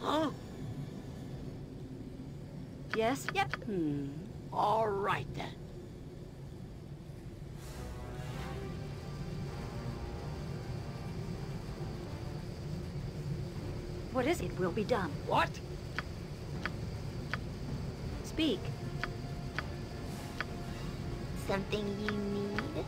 Huh? Yes? Yep. Hmm. All right then. What is it? Will be done. What? Speak. Something you need?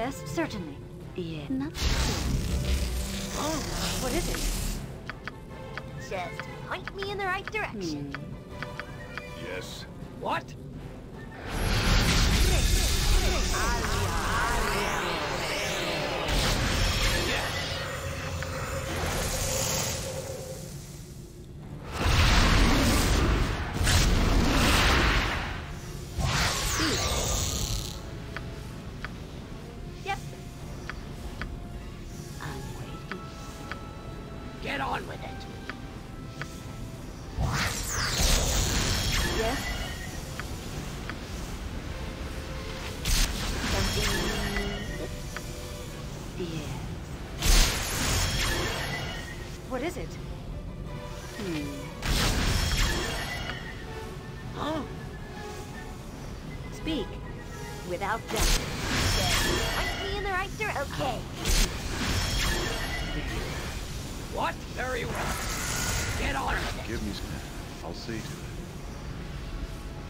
Yes, certainly. Yeah. Not Huh? What is it? Just point me in the right direction. Hmm. Yes. What? Get on with it. Yes? Something? Yes. What is it? Hmm. Huh? Speak. Without doubt. Just point me in the right direction. Okay. What? Very well. Get on. Give me some. I'll see to it.